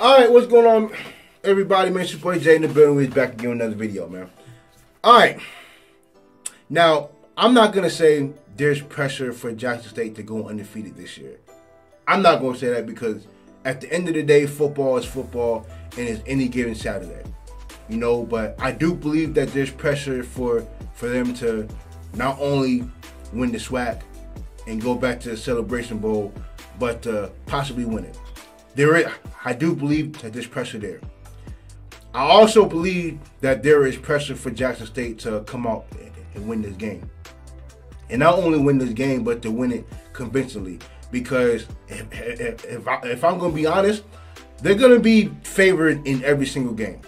All right, what's going on, everybody? Man, it's your boy Jay in the building. We're back again with another video, man. All right. Now, I'm not gonna say there's pressure for Jackson State to go undefeated this year. I'm not gonna say that because at the end of the day, football is football, and it's any given Saturday. You know, but I do believe that there's pressure for for them to not only win the SWAC and go back to the Celebration Bowl, but possibly win it. There is, I do believe that there's pressure there. I also believe that there is pressure for Jackson State to come out and win this game. And not only win this game, but to win it convincingly. Because if, if, if, I, if I'm going to be honest, they're going to be favored in every single game.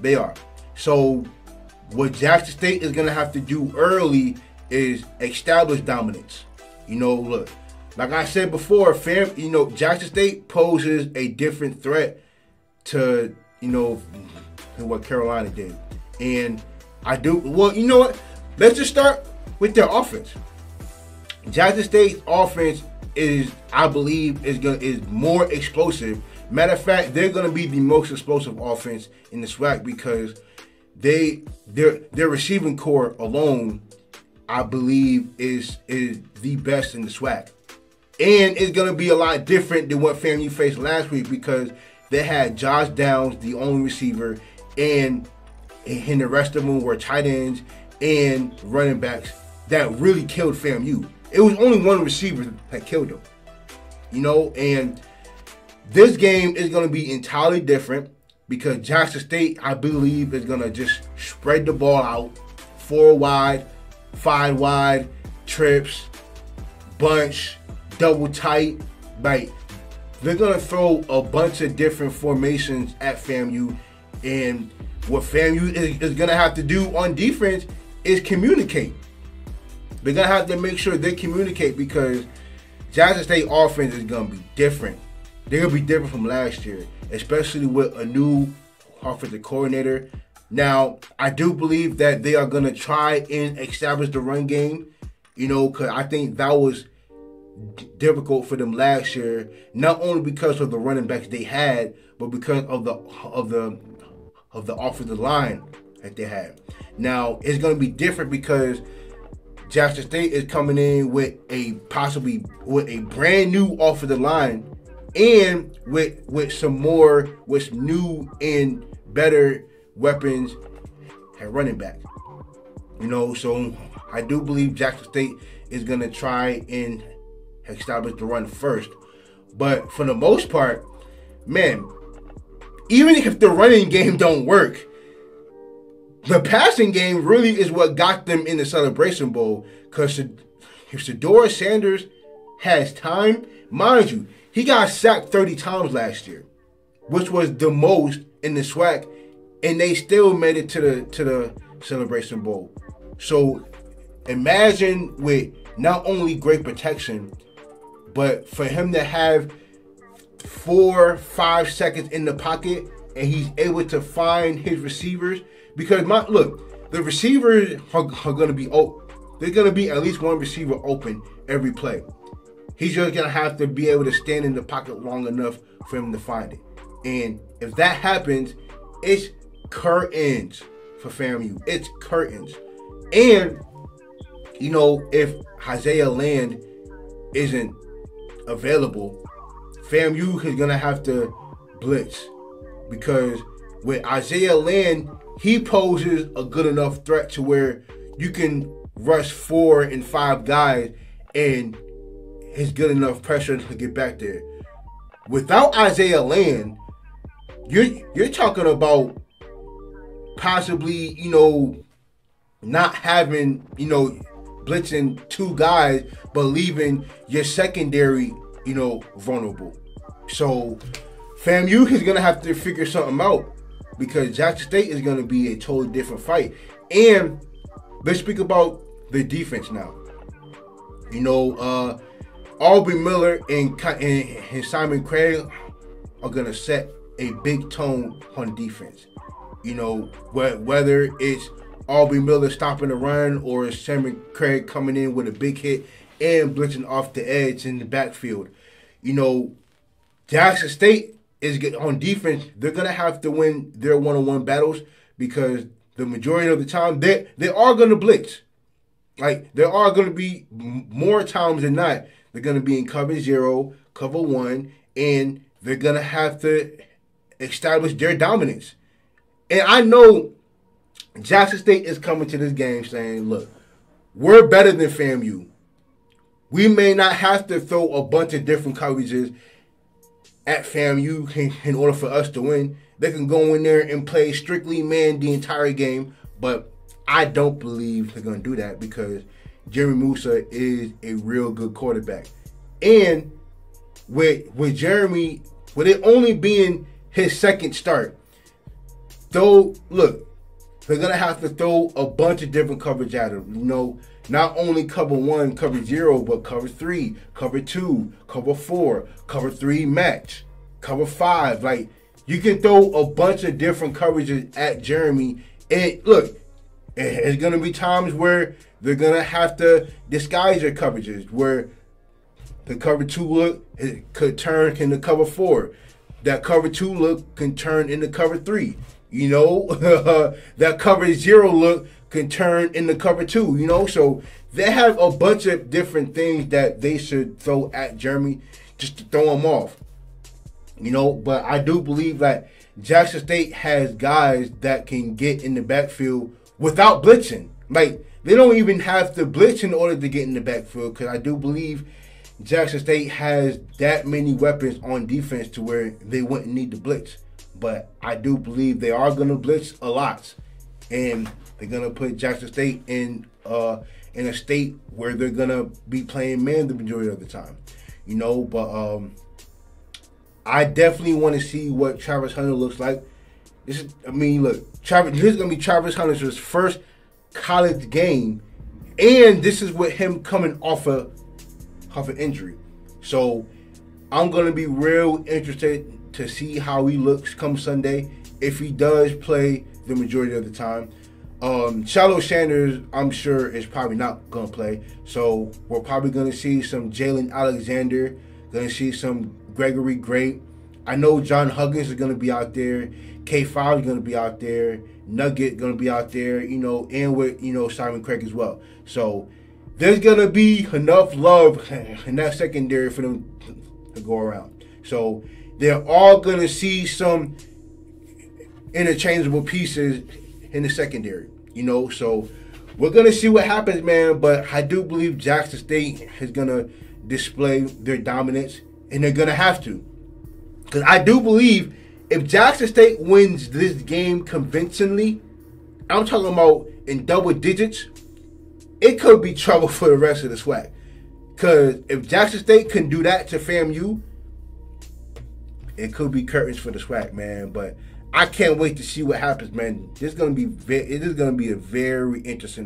They are. So what Jackson State is going to have to do early is establish dominance. You know, look, like I said before, fam, you know, Jackson State poses a different threat to, you know, what Carolina did. And I do, well, you know what? Let's just start with their offense. Jackson State's offense is, I believe, is gonna is more explosive. Matter of fact, they're going to be the most explosive offense in the SWAC because they their their receiving corps alone, I believe, is is the best in the SWAC. And it's gonna be a lot different than what FAMU faced last week because they had Josh Downs, the only receiver, and and the rest of them were tight ends and running backs that really killed FAMU. It was only one receiver that killed them. You know, and this game is going to be entirely different because Jackson State, I believe, is going to just spread the ball out four wide, five wide, trips, bunch, double tight. Like, they're going to throw a bunch of different formations at FAMU. And what FAMU is, is going to have to do on defense is communicate. They're to have to make sure they communicate because Jackson State offense is going to be different. They're to be different from last year especially with a new offensive coordinator. Now, I do believe that they are going to try and establish the run game, you know, because I think that was difficult for them last year, not only because of the running backs they had, but because of the of the of the offensive line that they had. Now, it's going to be different because Jackson State is coming in with a possibly with a brand new offensive line and with with some more with new and better weapons at running back. You know, so I do believe Jackson State is gonna try and establish the run first. But for the most part, man, even if the running game don't work, the passing game really is what got them in the Celebration Bowl. Because if Shedeur Sanders has time, mind you, he got sacked 30 times last year, which was the most in the SWAC, and they still made it to the to the Celebration Bowl. So imagine with not only great protection, but for him to have four, five seconds in the pocket and he's able to find his receivers. Because my look, the receivers are, are gonna be open. They're gonna be at least one receiver open every play. He's just gonna have to be able to stand in the pocket long enough for him to find it. And if that happens, it's curtains for FAMU. It's curtains. And you know, if Isaiah Land isn't available, FAMU is gonna have to blitz because with Isaiah Land, he poses a good enough threat to where you can rush four and five guys and is good enough pressure to get back there. Without Isaiah Land, you're you're talking about possibly, you know, not having, you know, blitzing two guys, but leaving your secondary, you know, vulnerable. So FAMU is gonna have to figure something out because Jackson State is gonna be a totally different fight. And let's speak about the defense now. You know, uh Aubrey Miller and, and, and Simon Craig are gonna set a big tone on defense. You know, whether it's Aubrey Miller stopping the run or Simon Craig coming in with a big hit and blitzing off the edge in the backfield. You know, Jackson State is on defense. They're gonna have to win their one on one battles because the majority of the time they they are gonna blitz. Like there are gonna be more times than not they're gonna be in cover zero, cover one, and they're gonna have to establish their dominance. And I know Jackson State is coming to this game saying, "Look, we're better than FAMU. We may not have to throw a bunch of different coverages at FAMU in, order for us to win. They can go in there and play strictly man the entire game, but I don't believe they're going to do that because Jeremy Moussa is a real good quarterback. And with with Jeremy, with it only being his second start, though, look, they're gonna have to throw a bunch of different coverage at him. You know, not only cover one, cover zero, but cover three, cover two, cover four, cover three match, cover five. Like you can throw a bunch of different coverages at Jeremy. And look, it's gonna be times where they're gonna have to disguise their coverages, where the cover two look could turn into cover four. That cover two look can turn into cover three. You know, that cover zero look can turn into cover two. You know, so they have a bunch of different things that they should throw at Jeremy just to throw him off. You know, but I do believe that Jackson State has guys that can get in the backfield without blitzing. Like they don't even have to blitz in order to get in the backfield because I do believe Jackson State has that many weapons on defense to where they wouldn't need to blitz but I do believe they are going to blitz a lot, and they're going to put Jackson State in uh, in a state where they're going to be playing man the majority of the time, you know. But um, I definitely want to see what Travis Hunter looks like. This is, I mean, look, Travis. This is going to be Travis Hunter's first college game, and this is with him coming off a off an injury. So I'm to be real interested to see how he looks come Sunday. If he does play the majority of the time, um, Shiloh Sanders, I'm sure, is probably not to play. So we're probably to see some Jalen Alexander, to see some Gregory Great. I know John Huggins is to be out there. K5 is to be out there. Nugget to be out there, you know, and with, you know, Simon Craig as well. So there's to be enough love in that secondary for them to go around. So they're all to see some interchangeable pieces in the secondary, you know. So we're to see what happens, man. But I do believe Jackson State is to display their dominance, and they're to have to. Because I do believe if Jackson State wins this game convincingly, I'm talking about in double digits, it could be trouble for the rest of the SWAC. Because if Jackson State can do that to FAMU, it could be curtains for the SWAC, man. But I can't wait to see what happens, man. This is gonna be it is gonna be a very interesting.